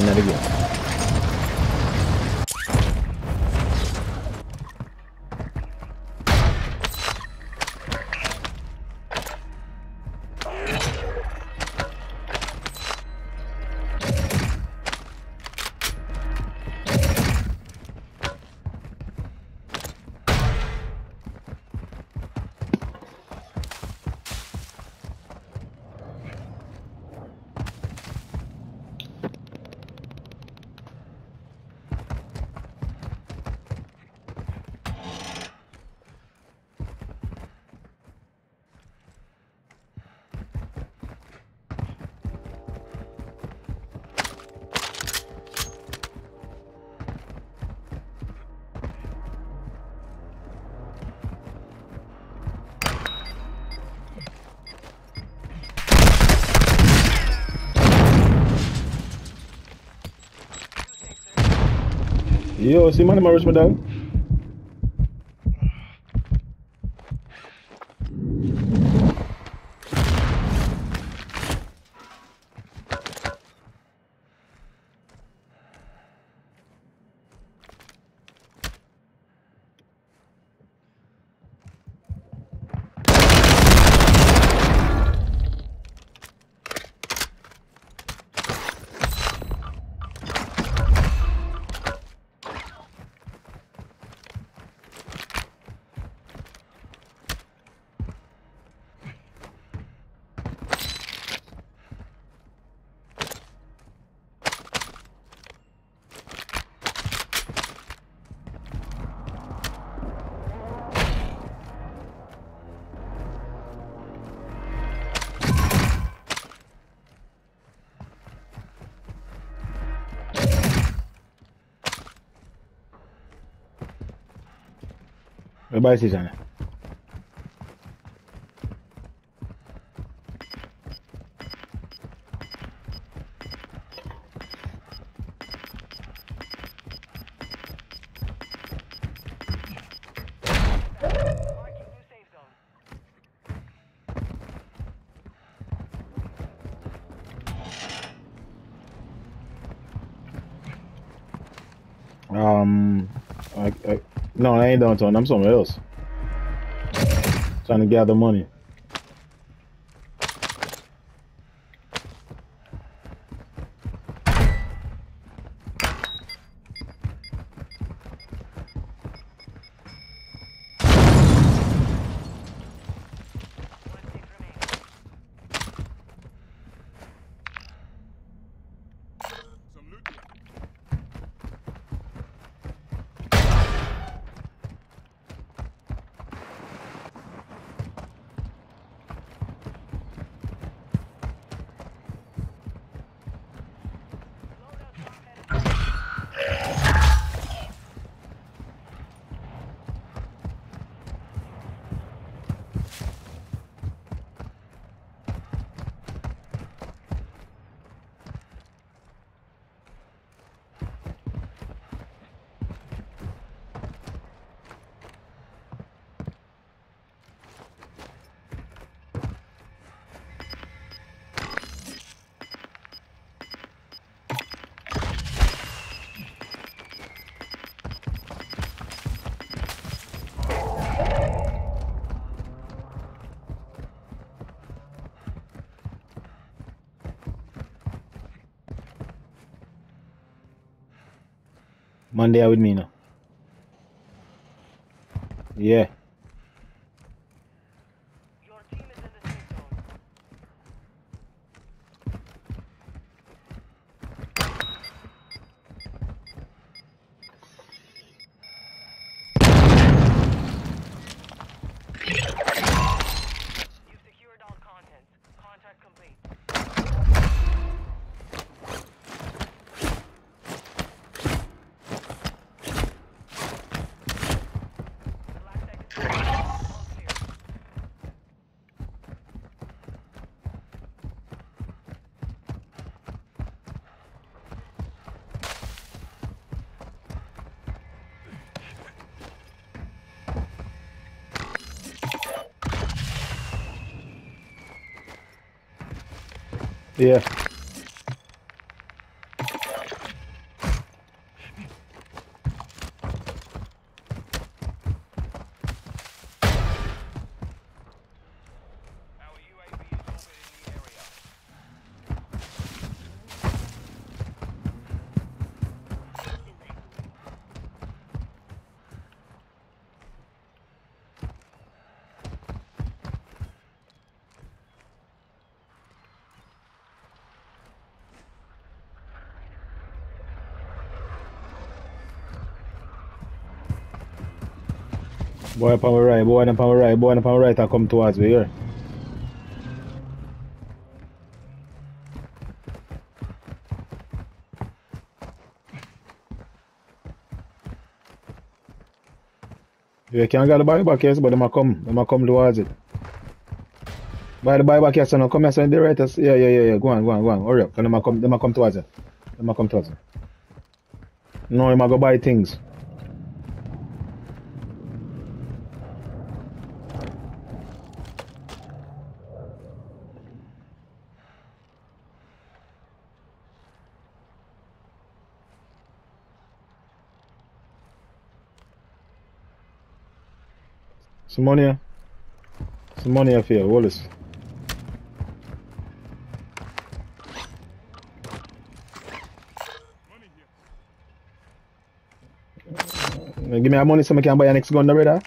in the Yo, see my rich my बाईस ही जाना no, I ain't downtown. I'm somewhere else. Trying to gather money. Monday out with me now. Yeah. Yeah. Boy up on my right, boy up on my right, boy up on my right and come towards me here. You can't get the body back here, but them a come, them a come towards it. Buy the body back here, son. Come here, son. The right, yeah, yeah, yeah, yeah. Go on, go on, go on. Hurry up. Them a come, them a come towards it. Them a come towards it. No, him a go buy things. Some money here. Wallace. Give me that money so I can buy your next gun, brother.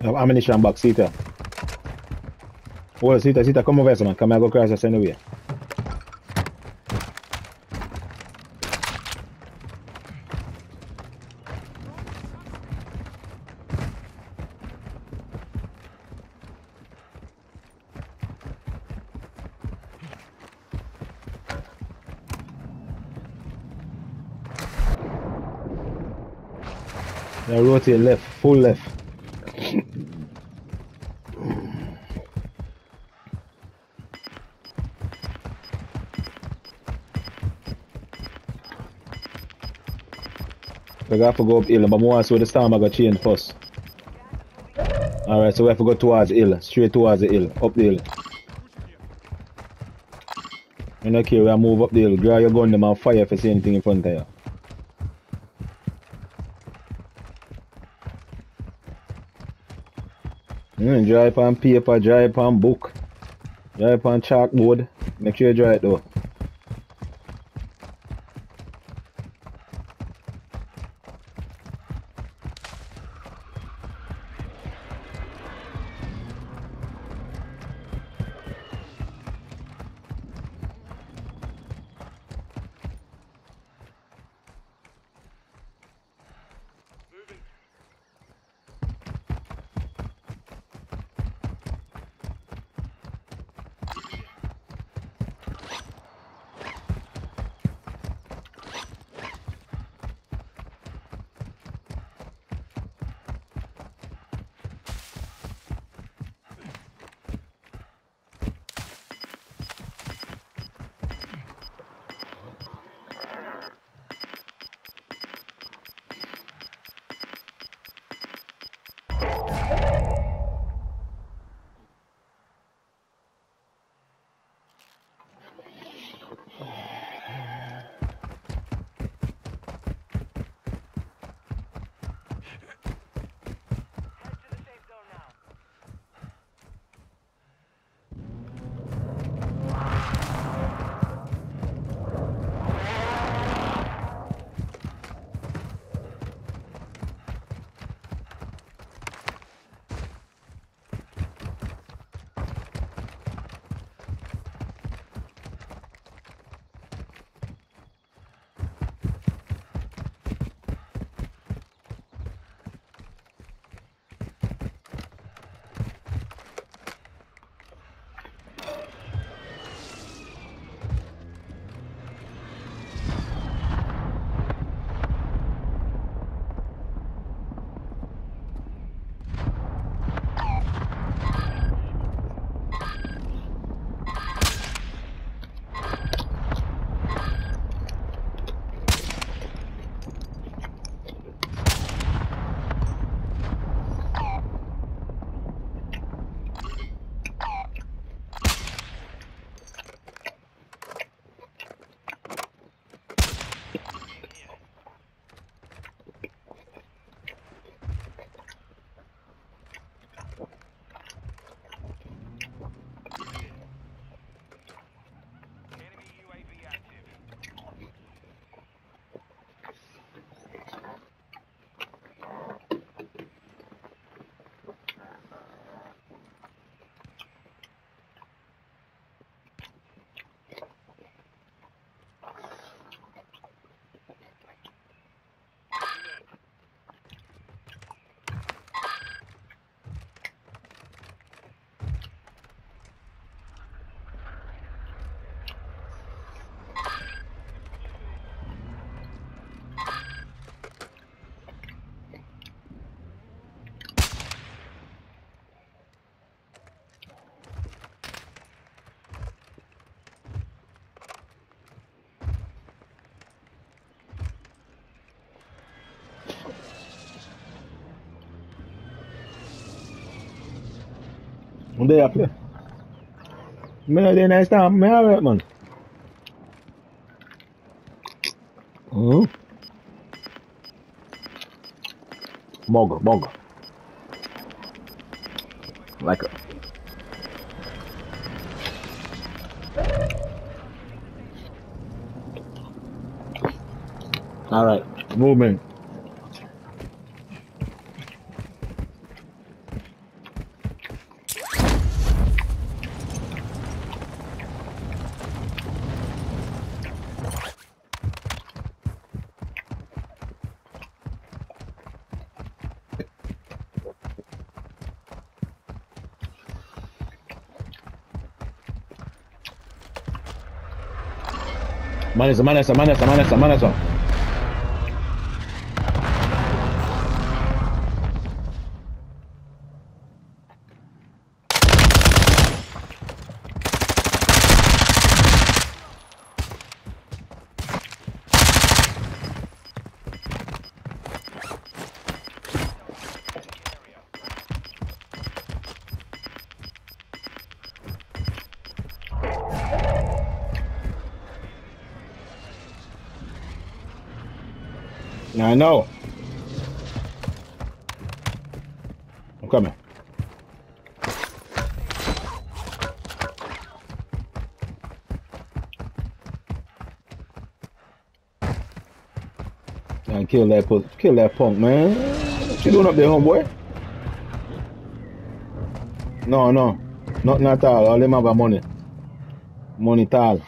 I have ammunition box, Sita. Well, Come over here, son, man. Come here, go across the same way. Now rotate left, full left. We have to go up hill, but see where the storm I got change first. Alright, so we have to go towards hill, straight towards the hill, up the hill. You know, care, we move up the hill, grab your gun them and fire if you see anything in front of you. Mm, it on paper, dry it on book, dry it on chalkboard. Make sure you dry it though. One day I play. Man, day nice time. Man, alright, man. Mm-hmm. Mugger, mugger. Like a. Alright, movement. Mana esa, mana esa, mana. I know. I'm coming. Man, kill that put kill that punk, man. What you doing up there, homeboy? No, no. Nothing at all. Them have money. Money tall.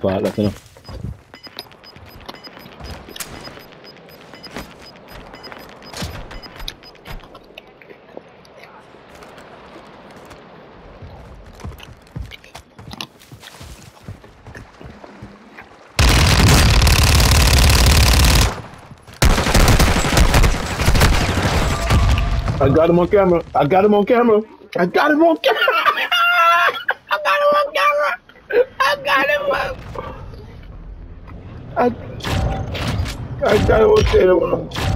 My know. I got him on camera. I got him on camera. I got him on camera. I got him on camera. I got him I, I got him on camera.